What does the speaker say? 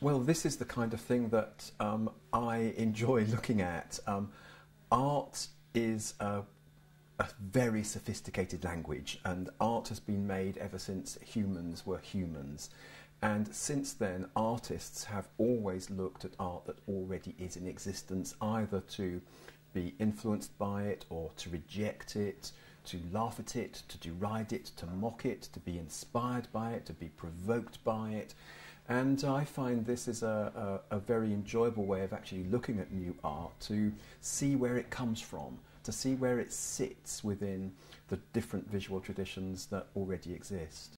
Well, this is the kind of thing that um, I enjoy looking at. Um, art is a, a, very sophisticated language, and art has been made ever since humans were humans. And since then, artists have always looked at art that already is in existence, either to be influenced by it or to reject it, to laugh at it, to deride it, to mock it, to be inspired by it, to be provoked by it. And I find this is a, a, a, very enjoyable way of actually looking at new art to see where it comes from, to see where it sits within the different visual traditions that already exist.